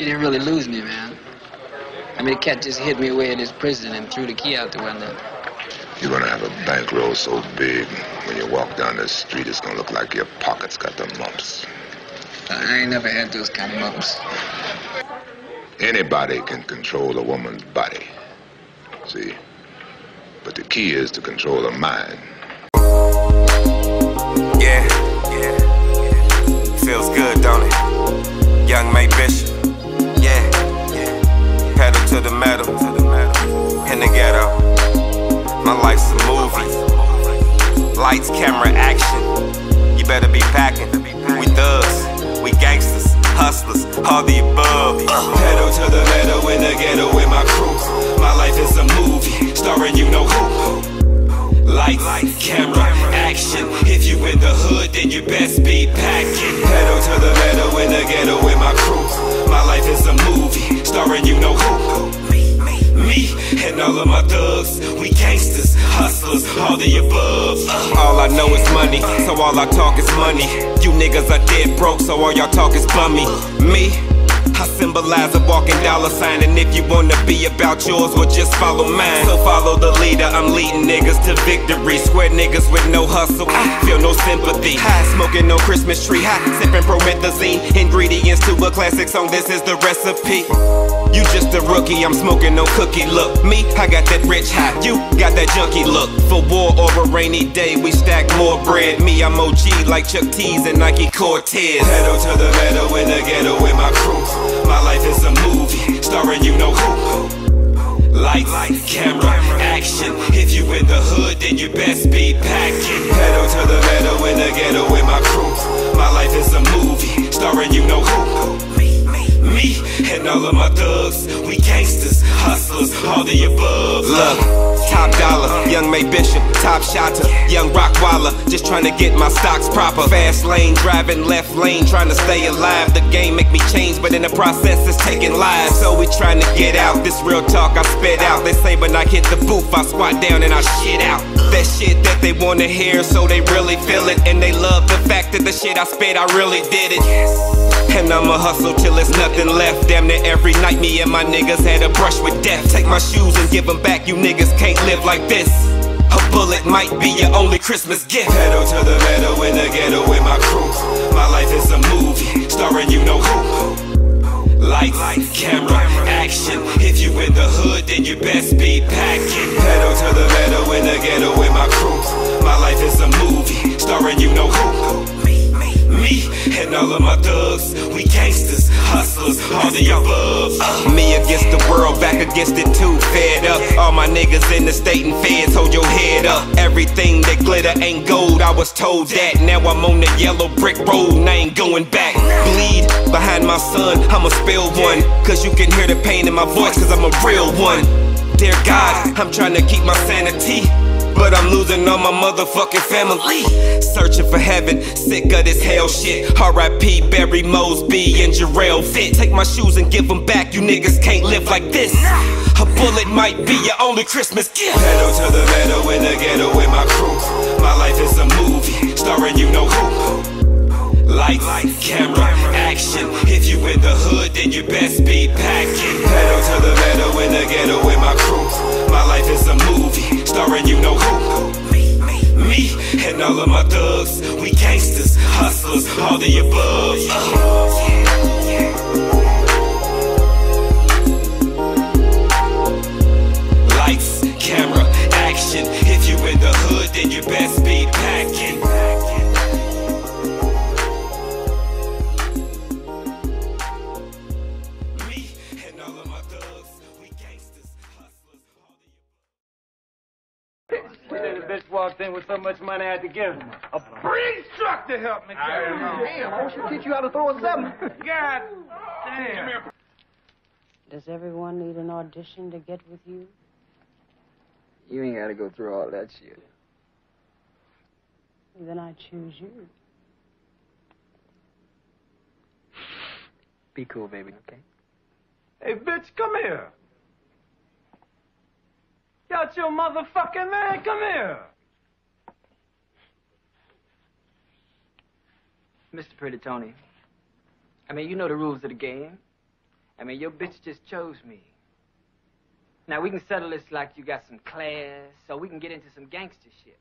She didn't really lose me, man. I mean, the cat just hit me away in his prison and threw the key out the window. You're gonna have a bankroll so big, when you walk down the street, it's gonna look like your pockets got the mumps. I ain't never had those kind of mumps. Anybody can control a woman's body. See? But the key is to control her mind. Life's a movie. Lights, camera, action. You better be packing. We thugs, we gangsters, hustlers, all the above. Pedal to the metal in the ghetto with my crew. My life is a movie, starring you know who. Lights, camera, action. If you in the hood, then you best be packing. Pedal to the metal in the ghetto with my crew. My life is a movie, starring you know who. Me and all of my thugs, we gangsters, hustlers, all the above. All I know is money, so all I talk is money. You niggas are dead broke, so all y'all talk is bummy. Me. I symbolize a walking dollar sign, and if you wanna be about yours, well just follow mine. So follow the leader, I'm leading niggas to victory. Square niggas with no hustle, feel no sympathy. High smoking no Christmas tree, high sipping promethazine. Ingredients to a classic song, this is the recipe. You just a rookie, I'm smoking no cookie. Look, me, I got that rich high, you got that junkie look. For war or a rainy day, we stack more bread. Me, I'm OG like Chuck T's and Nike Cortez. Pedal to the metal in the ghetto with my crew. My life is a movie, starring you know who. Lights, camera, action. If you in the hood, then you best be packing. Pedal to the metal in the ghetto with my crew. My life is a movie, starring you know who. Me and all of my thugs, we gangsters, hustlers, all the above. Look, top dollar, young May Bishop, top shotter, young Rockwaller, just trying to get my stocks proper. Fast lane, driving left lane, trying to stay alive. The game make me change, but in the process it's taking lives. So we trying to get out. This real talk I spit out. They say when I hit the booth, I squat down and I shit out. That shit that they wanna hear, so they really feel it. And they love the fact that the shit I spit, I really did it. And I'ma hustle till there's nothing left. Damn near every night, me and my niggas had a brush with death. Take my shoes and give them back. You niggas can't live like this. A bullet might be your only Christmas gift. Pedal to the metal in the ghetto with my crew. My life is a movie, starring you know who. Lights, camera, action. If you in the hood, then you best be packing. Pedal to the metal in the ghetto with my crew. My life is a movie, hustlers, all the above. Me against the world, back against it too, fed up. All my niggas in the state and feds, hold your head up. Everything that glitter ain't gold, I was told that. Now I'm on the yellow brick road and I ain't going back. Bleed behind my son, I'ma spill one. Cause you can hear the pain in my voice, cause I'm a real one. Dear God, I'm trying to keep my sanity. But I'm losing all my motherfucking family. Searching for heaven, sick of this hell shit. R.I.P. Barry Mosby and Jarrell Fit. Take my shoes and give them back. You niggas can't live like this. A bullet might be your only Christmas gift. Pedal to the metal in the ghetto all of my thugs, we gangsters, hustlers, all the above. Lights, the Then the bitch walked in with so much money I had to give him. A breeze truck to help me carry him. Damn, I should teach you how to throw a seven. God damn. Does everyone need an audition to get with you? You ain't gotta go through all that shit. Then I choose you. Be cool, baby, okay? Hey, bitch, come here. Got your motherfucking man, come here. Mr. Pretty Tony, I mean, you know the rules of the game. I mean, your bitch just chose me. Now, we can settle this like you got some class, so we can get into some gangster shit.